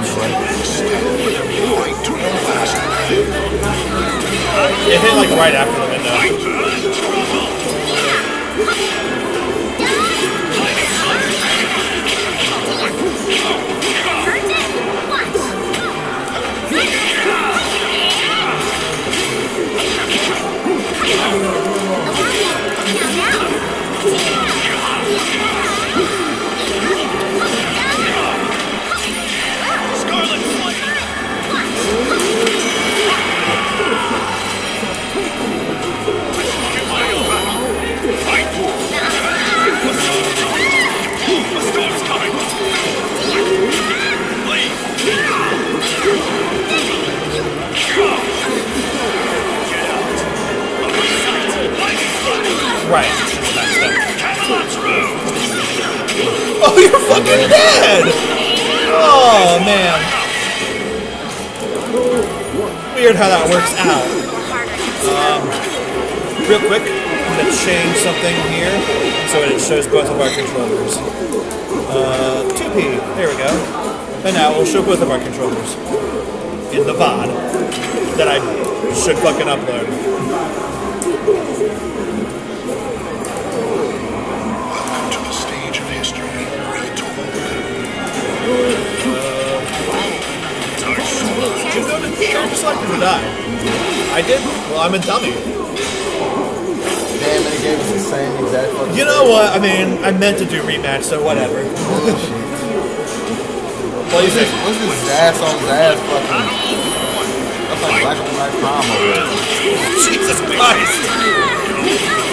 It hit like right after the window. Right. Oh, you're fucking dead! Oh, man. Weird how that works out. Um, real quick, I'm gonna change something here so it shows both of our controllers. Uh, 2P, there we go. And now we'll show both of our controllers in the VOD that I should fucking upload. Well, I'm a dummy. Damn, he gave us the same exact fucking You know what? I mean, I meant to do rematch, so whatever. Oh, well, you think? What's this ass on his ass fucking? That's like black on black there. Jesus Christ!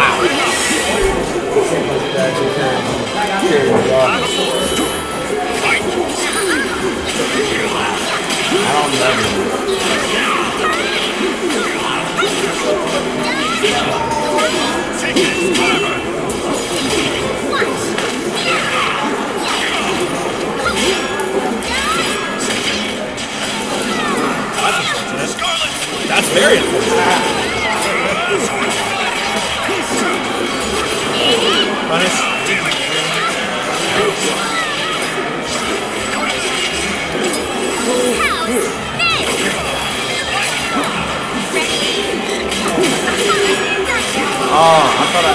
Know. That's very unfortunate. Oh, I thought I.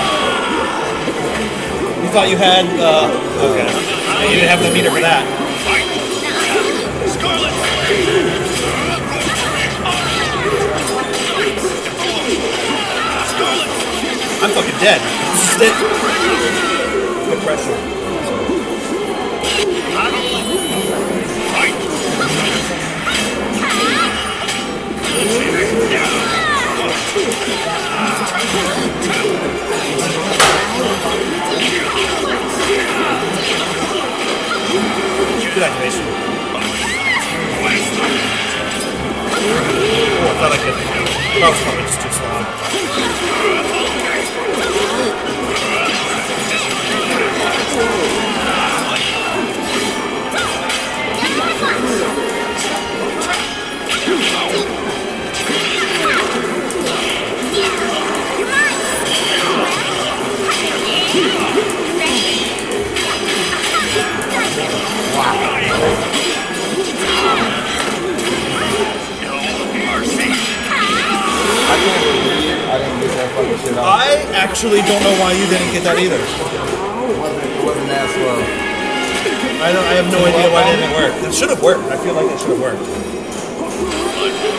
You thought you had, uh, okay. You didn't have the meter for that. I'm fucking dead the pressure. Good. Oh, I thought I could. That was probably just too slow. I actually don't know why you didn't get that either. I, don't, I have no idea why it didn't work. It should have worked. I feel like it should have worked.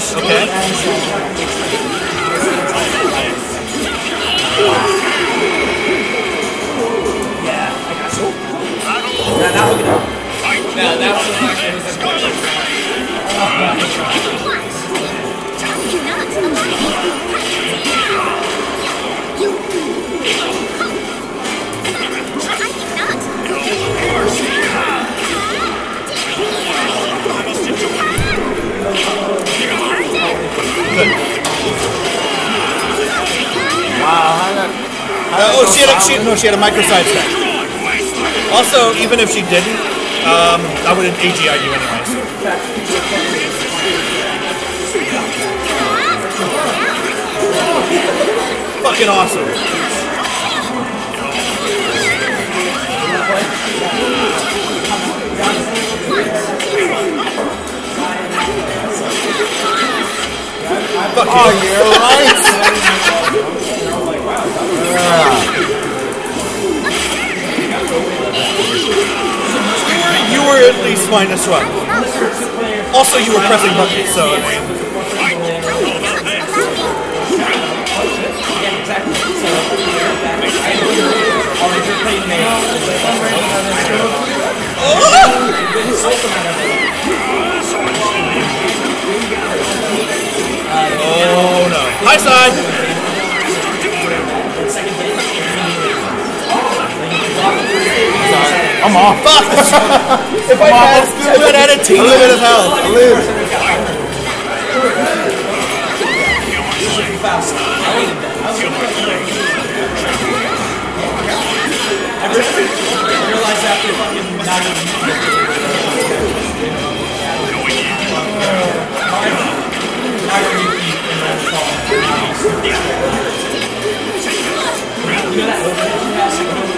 Okay. she had a micro side step. Also, even if she didn't, um, I would have AGI you anyways. Fucking awesome. Fuck oh, you. you're right. yeah. Were at least minus one. Also, you were pressing buttons, so if Oh no. High side! I'm off. If I had, if I had a teeny bit of health. Live. I realized after fucking not even You know that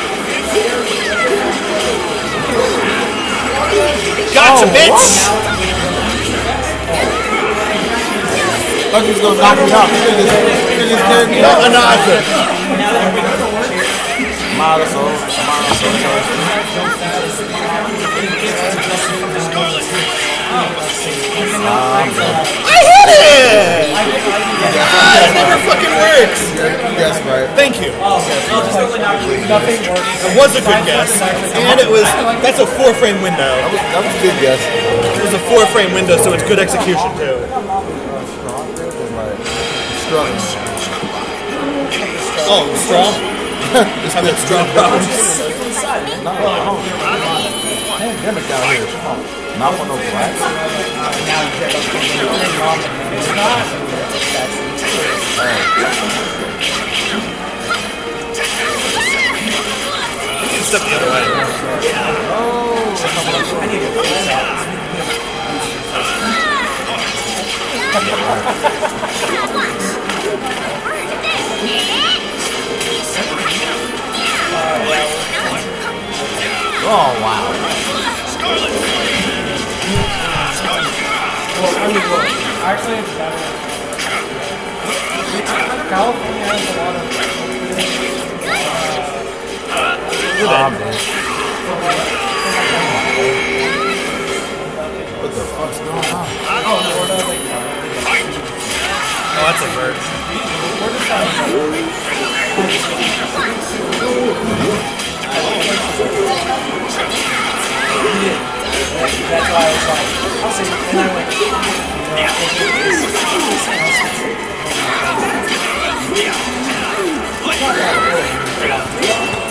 Gotcha, oh. bitch! Fuck, he's gonna knock me out. He could've just- he could've just carried me out. no, I could. Mile or so. Mile or so. I hit it! That never fucking works! Yes, right. Thank you. Oh, Nothing. It was a good guess. And it was, that's a four frame window. That was, that was a good guess. It was a four frame window, so it's good execution too. Like. Oh, strong? Just having strong problems. No, no. Pandemic out here. Come on. Not for no black. Step the other way. Oh, wow. Actually, it's better. California has a lot of. Ah, man. What the fuck's going on? Oh, that's a bird. That's why I was like, I'll see. And I went, you know, Oh,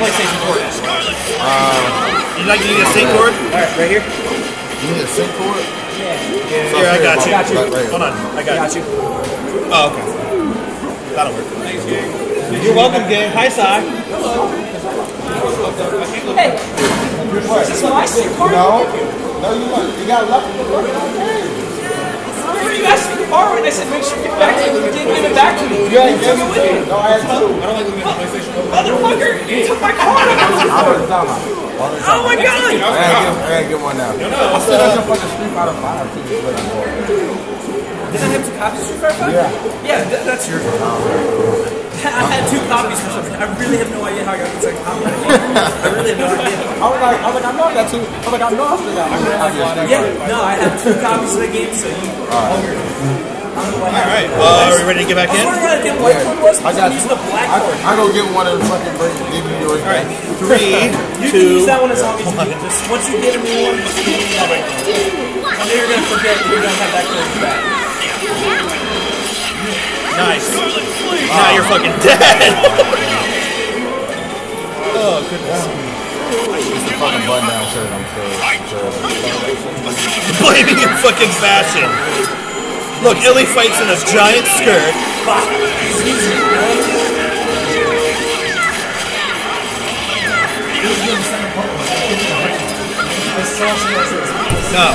PlayStation 4. Uh, you like to need a sync cord? Alright, right here. You need a sync cord? Yeah. Here, I got you. Got you. Right, right. Hold on, I got, Got you. you. Oh, okay. That'll work. Thanks, gang. You're welcome, gang. Hi, Sai. Hey! Is this my SIM card? No. No, you you got left. Borrow it. I said, make sure you give it back to me. You didn't give it back to me. You Yeah, took it with you. No, I had two. I don't like looking at PlayStation. Motherfucker, you took my card. I was talking about. Oh my god. I gotta get, get one now. I still have some fucking Street Fighter 5 too. just like more. Did I have two copies of Street Fighter 5? Yeah. Yeah, th- that's yours. I had two copies for something. I really have no idea how I got the second copy. I really have no idea. I was like, I was like, I know I got two. I was like, I know I still got one. Yeah, no, I have two copies of the game, so you. I don't know what All right. Well, are we ready to get back I was in? wondering white one was. I got I'm the black I, one. I go get one of fucking break, give you yours. All right. Three, You can use that one as long as you need. Just once you get a new one, just give me that one. I know you're gonna forget that you're gonna have that code back. nice. Now you're fucking dead. oh goodness. Blaming in fucking fashion. Look, Illy fights in a giant skirt. No.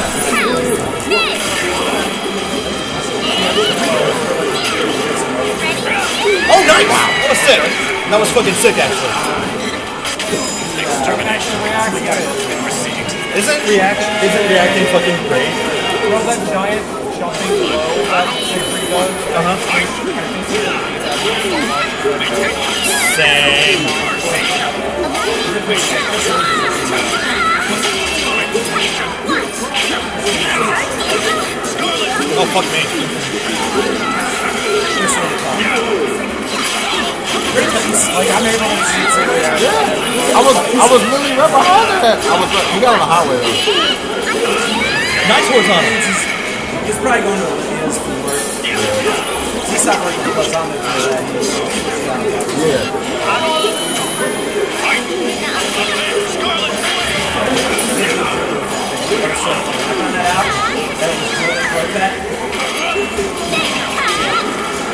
Oh, nice! That was sick. That was fucking sick, actually. Isn't reaction? Isn't reacting fucking great? You know that giant jumping below that Siegfried does? Uh huh. Same. Oh fuck me. Like I'm able to see it right. I was, I was literally right behind that. I was, like, you got on the highway though. Nice horizontal. He's probably going to Olivia's for work. He's not working plus on it for that. He's, Yeah. I found that out. That was really like that.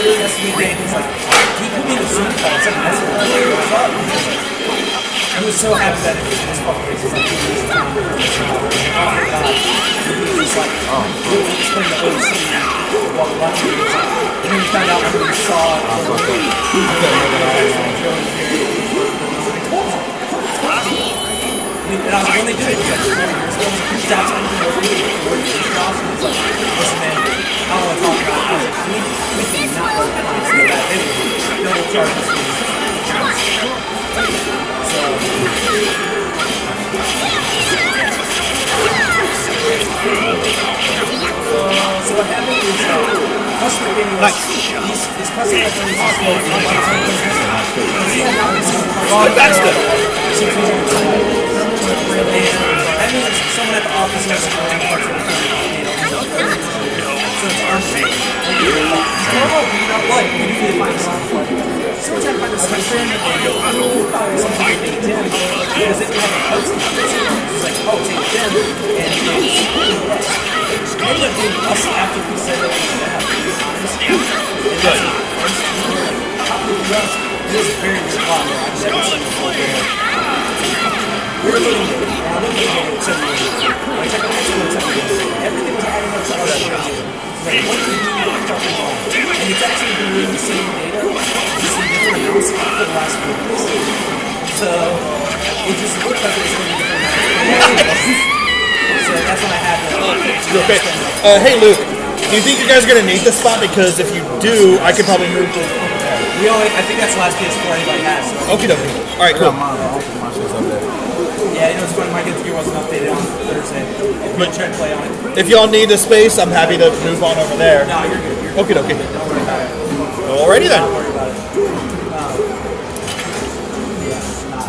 like, he put me like. He was so happy that it was fucking. He's like, was. Oh my god. He was like, oh, he was explaining the OC while watching it. And then he found out when he saw. I fucked up. And I was like, when they did it, like 20 years ago. Reached out to him and worked with him. Worked with his boss, and was like, listen, man, I don't want to talk about it. I was like, we, we cannot let clients know that. They will, they will charge us for this. So, so what happened is uh, that customer gave me Nice. these, these customer attorneys just go from means someone at the office has to punch. So it's arm Normal, you know what? We usually find some Someone's trying to find a sensor and go, oh, something like a gym. Because it a post It's like, oh, take gym. And it's ended up being us after we said that we have. It very. I've it. We were it, I it, we I the up to. Like, do to with all? And actually the in different amounts for the last four weeks. So, it just Uh, hey Luke, do you think you guys are gonna need this spot? Because if you do, I could probably move to. We only, I think that's the last PS4 anybody has. So. Okie dokie. All right, cool. Yeah, you know, it's funny, my gear wasn't updated on Thursday. Try to play on it. If y'all need a space, I'm happy to move on over there. No, you're good. You're good. Okie dokie. Don't worry about it. Alrighty then. Don't worry about it. Um,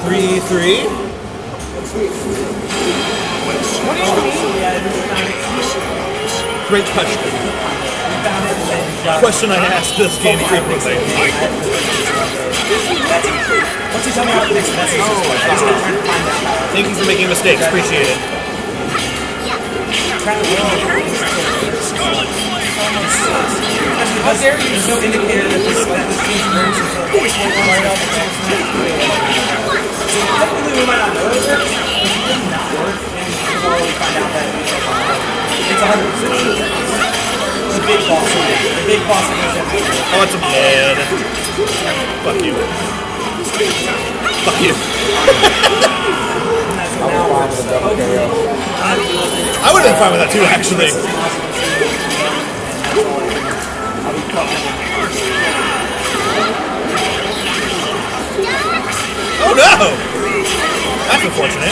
three, three. What do you mean? Yeah, we found it. Great question. Question I ask this game frequently. Once you tell me how to fix it, that's that. Thank you for making mistakes. Appreciate it. How dare you? There's no indicator that this that this game's very So technically we might not know it. If it does not work, and we find out that it's a hundred percent. It's a big boss. The big boss. Oh, a bad. Fuck you. Fuck you. I would have been fine with that too, actually. Oh no! That's unfortunate.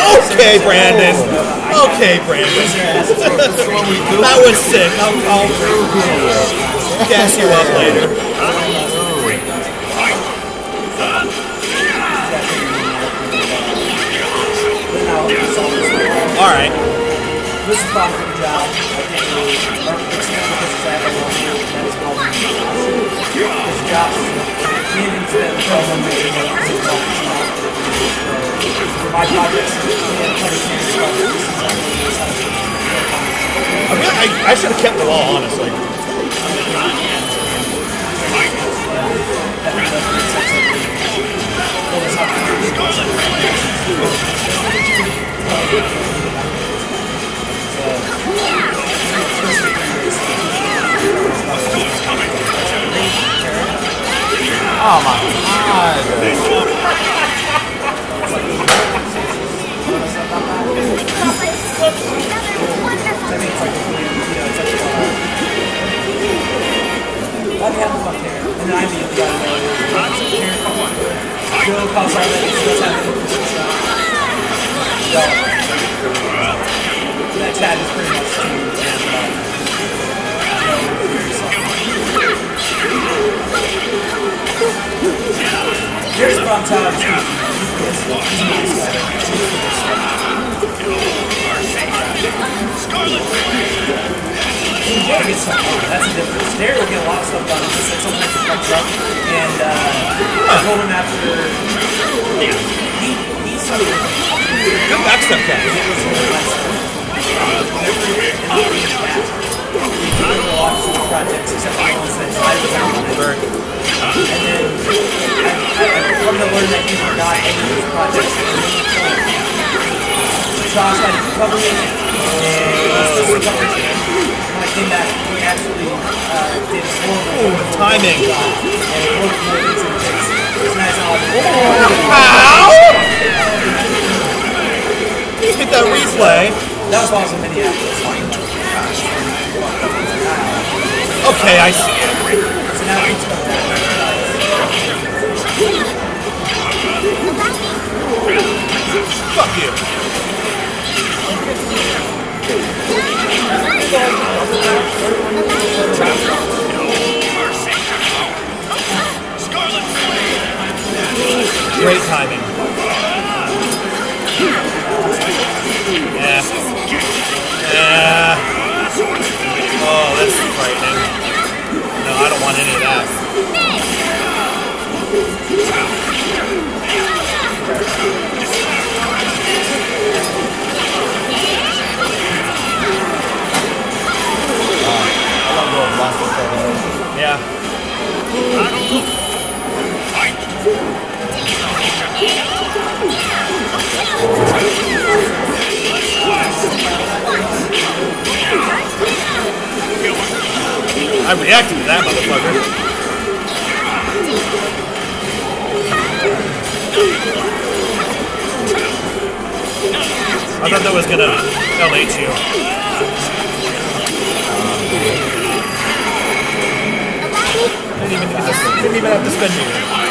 Okay, Brandon. Okay, Brandon. that was sick. I'll, I'll gas you up later. All right. This is the job. I can't really because that is called job is I, should have kept the law, honestly. Oh my god. I've had fun there. And then I immediately got to know Joe calls all that he does have. So, that chat is pretty much too. Here's from Todd. He's a nice guy. Jerry gets stuff done. That's the difference. Jerry will get a lot of stuff done. It's just that sometimes it comes up. And uh, I told him after. He, he's so. Good backstep catch. It was really nice. And he did a lot of projects except for the ones that I was out it. And then I, I, I've come to learn that he forgot any of his projects at any point. Josh had to cover me, and he was still recovering. When actually uh, did a horrible, horrible timing. and it worked more than it takes. It's nice how Ow! Hit that replay. That was awesome, Minneapolis. Okay, I see it. So now he's coming back. Fuck you. Great timing. Yeah. Yeah. Oh, that's frightening. No, I don't want any of that. I going Boston Seven. Yeah. I reacted to that motherfucker. I thought that was gonna LH you. Didn't even, didn't even have to spend me.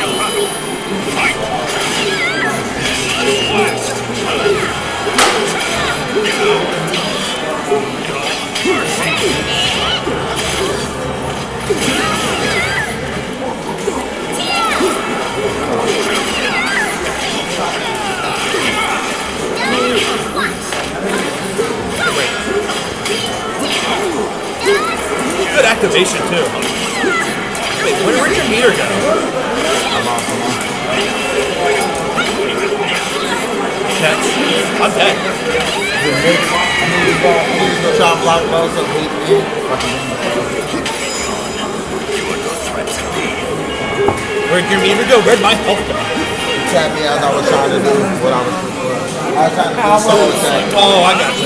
Oh, I got.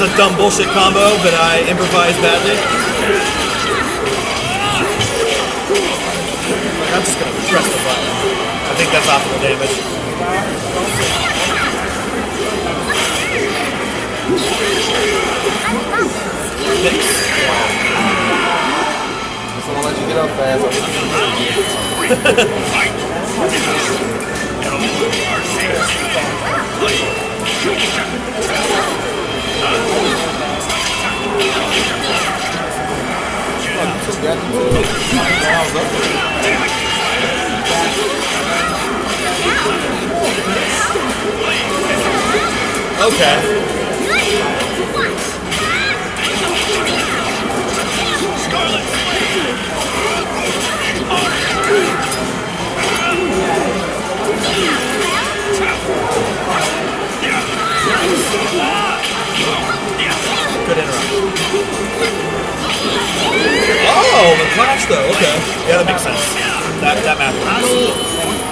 Was a dumb bullshit combo, but I improvised badly. I'm just gonna press the button. I think that's optimal damage. Mix. Just want to let you get up fast. Okay. Good interrupt. Oh, the clash though. Okay. Yeah, that makes sense. That that matters.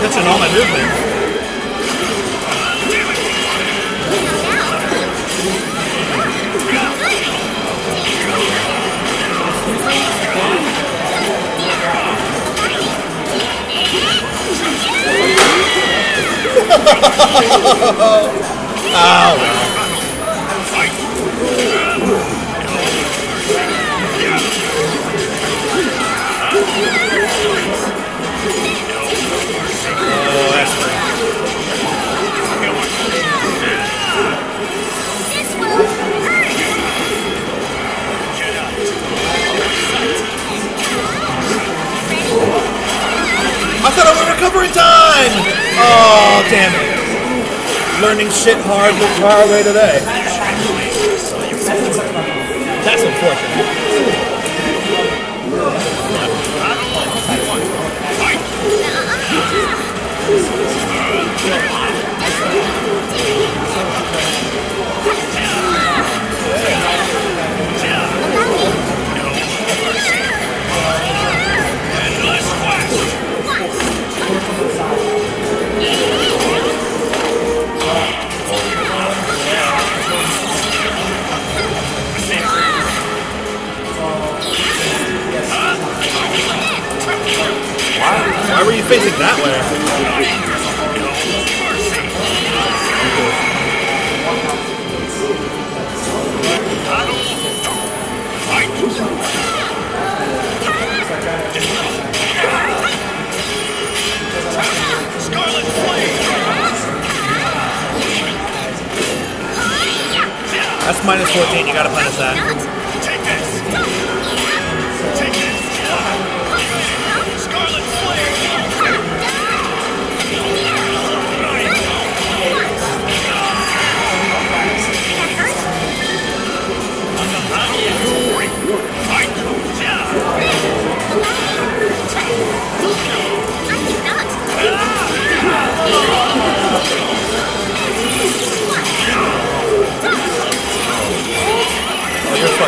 Catching all my movement. Oh, Oh, damn it. Learning shit hard the hard way today. That's unfortunate. Why were you facing that way? That's minus 14, you gotta punish that.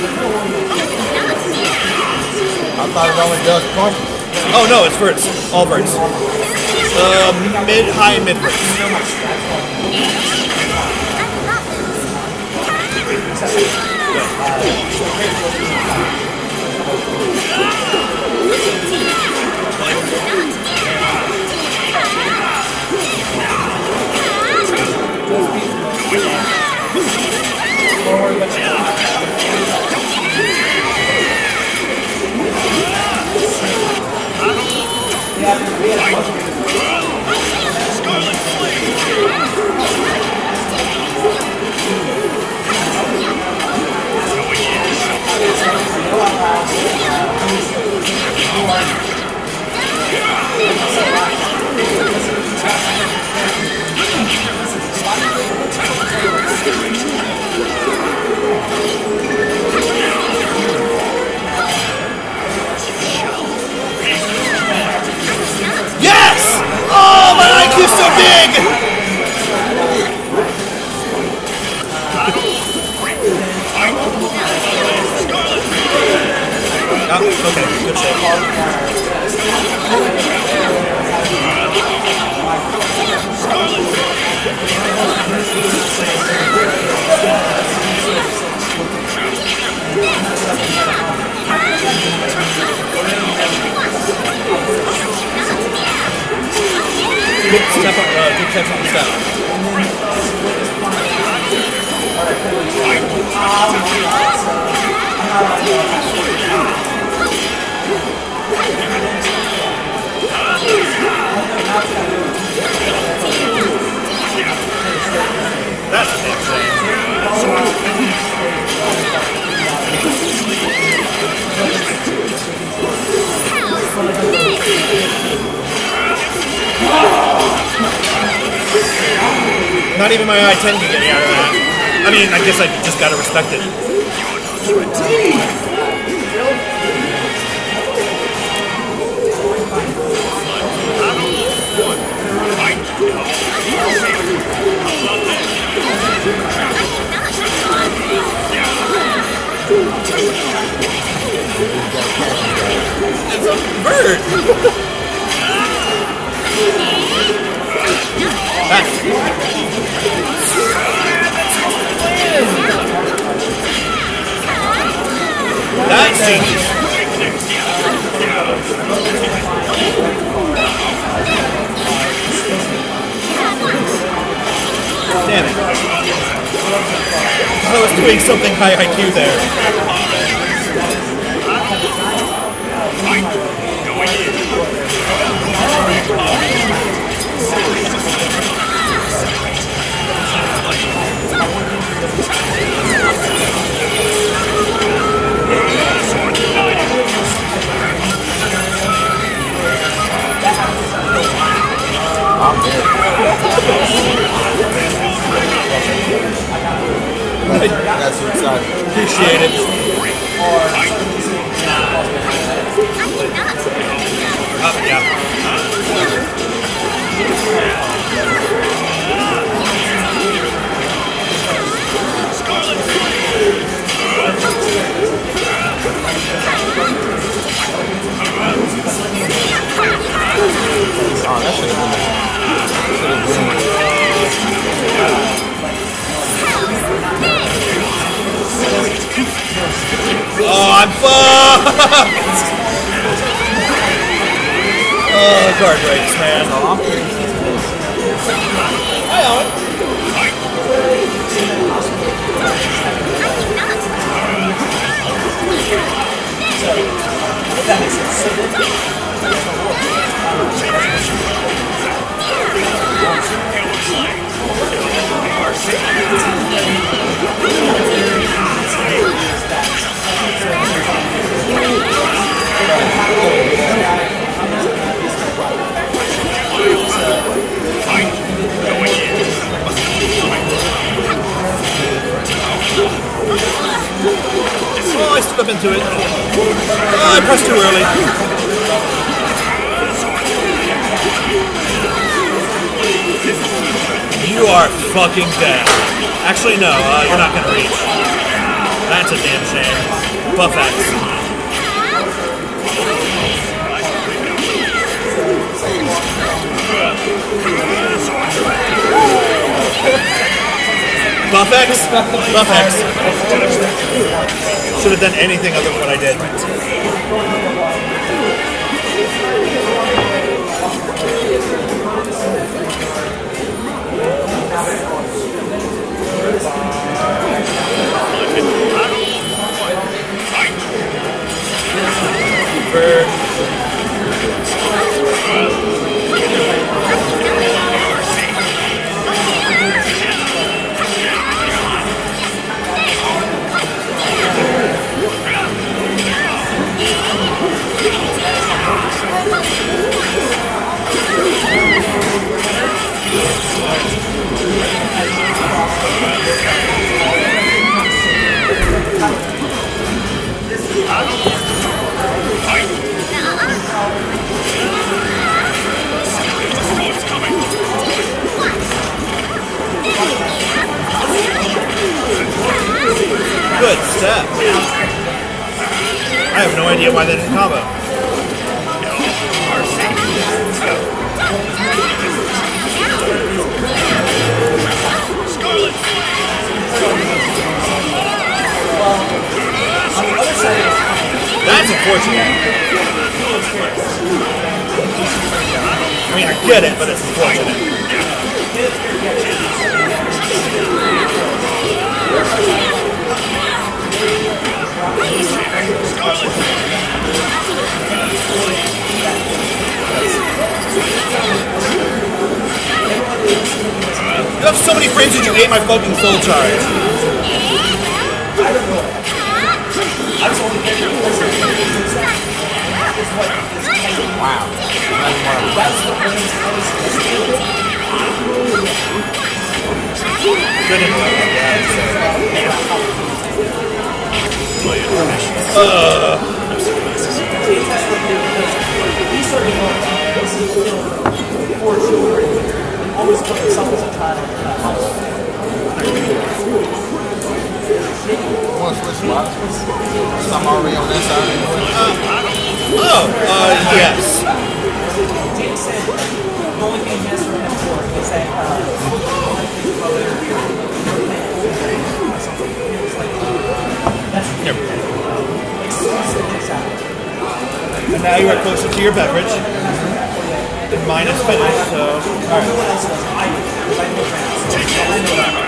I thought it only does punches. Oh no, it's verts. All verts. Uh, mid, high, and mid verts. Yes! So big! Oh, okay, good shit. Good step up, uh, good catch on the step. Not even my I-10 can get me out of that. I mean, I guess I just gotta respect it. It's a bird! That's genius. Damn it. I was doing something high IQ there. That's what's exciting. Appreciate it. Oh, that should have been. Oh, I'm fucked! Oh, guard breaks, man. Oh, Hi, Owen. That is insane. Oh, I up into it. Oh, I pressed too early. You are fucking dead. Actually, no, uh, you're not gonna reach. That's a damn shame. Buff X. Buff X. Buff X. Should have done anything other than what I did. For good step. I have no idea why that didn't combo. That's unfortunate. I mean, I get it, but it's unfortunate. Ate my fucking soul charge. Good enough. he's starting to this is you know, for children, always put himself as a child. I'm already on that side. Oh, uh, yes. Jake said the only thing he has for is that And now you are closer to your beverage. And mine is finished, so. Alright.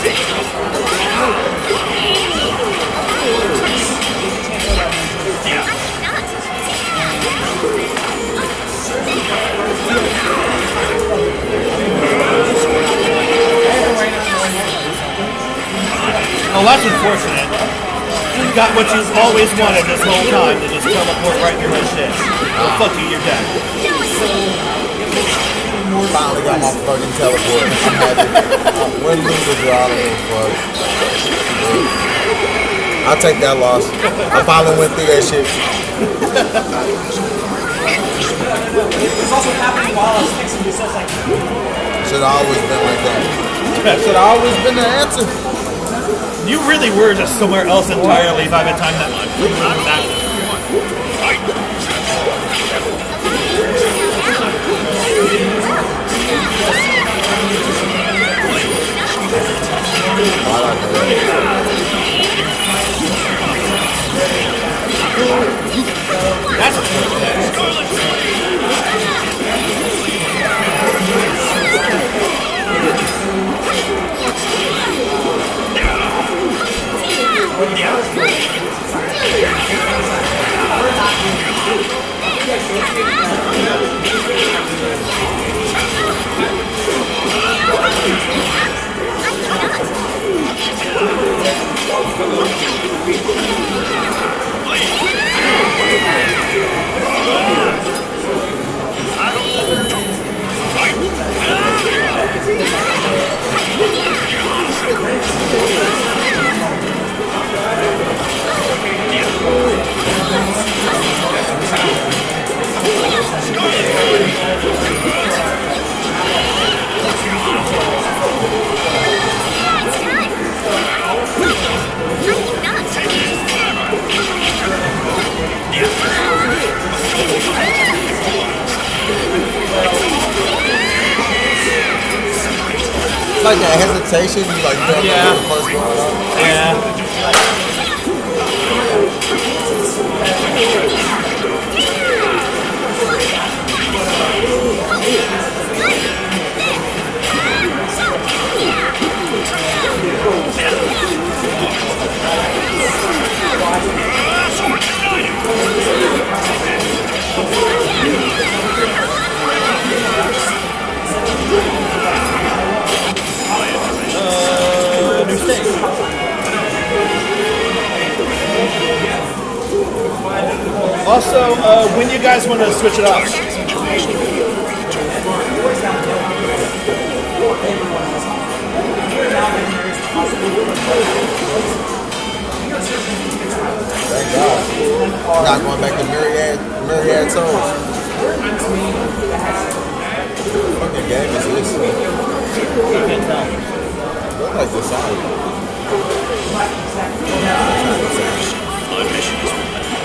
Oh, that's unfortunate. You got what you've always wanted this whole time to just teleport right through my shit. Well, fuck you, you're dead. I finally got my fucking teleport. I'm happy. Win, lose, or draw, I don't give a fuck. I'll take that loss. I finally went through that shit. It's also happening while I was fixing this. Like, Should have always been like that. Should have always been the answer. You really were just somewhere else entirely if I had time that much. Exactly. I like that. Uh, when you guys want to switch it off? Thank God. Not going back to Myriad, Myriad Souls. What fucking game is this? Look like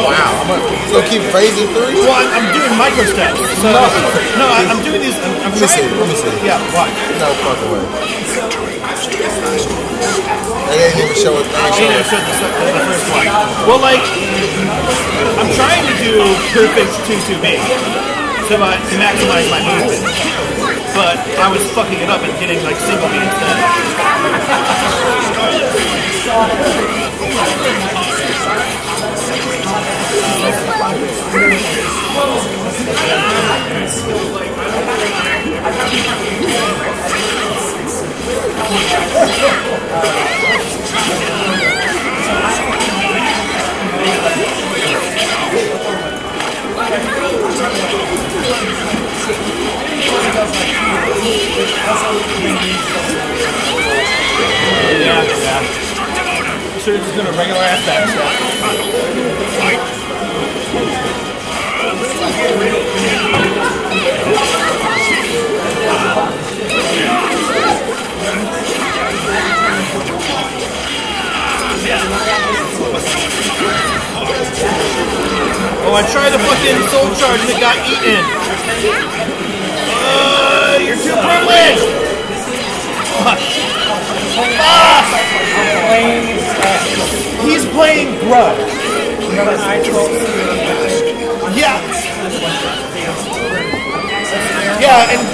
Oh, the side. So keep phasing through? Well, I'm, I'm doing micro steps. So, No. no, I, I'm doing these. I'm, I'm Let me see, let me see. Yeah, why? No fucking way. They didn't even show a thing. I didn't show the, the first one. Well, like, I'm trying to do perfect 2-2-B to, my, to maximize my movement. But I was fucking it up and getting like single B instead. Yeah, yeah. Sure, just doing a regular ass back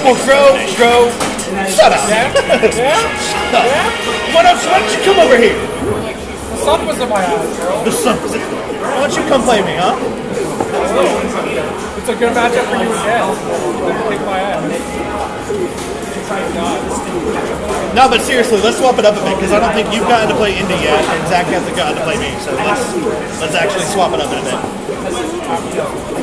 Yeah, well, grow, grow. Shut up. Shut up. Why don't, why don't you come over here? The sun was in my eyes, bro. The sun. Why don't you come play me, huh? It's a good matchup for you again. Kick my ass. No, but seriously, let's swap it up a bit because I don't think you've gotten to play Indy yet, and Zach hasn't gotten to play me. So let's let's actually swap it up in a bit.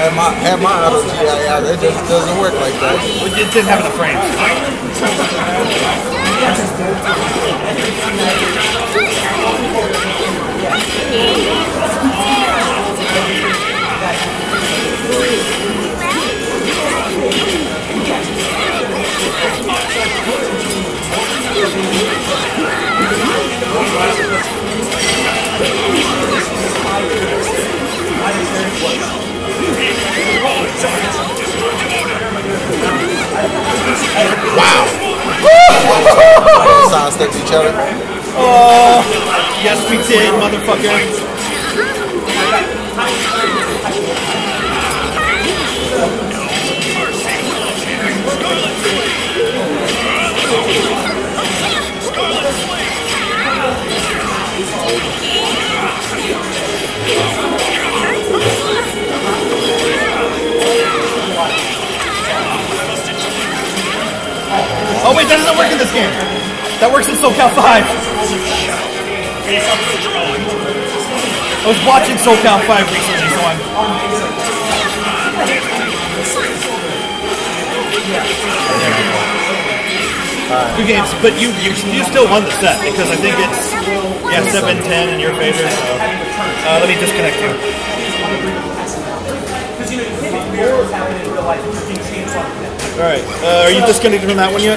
Had my had my auto GII, that just doesn't work like that. Just didn't have frames. Sidestep each other. Oh, yes, we did, motherfucker. Oh wait, that doesn't work in this game. That works in Soul Cal 5. I was watching Soul Cal 5 recently, so I'm. Two games, but you, you you still won the set because I think it's yeah seven ten in your favor. So uh, let me disconnect you. All right, uh, are you disconnected from that one yet?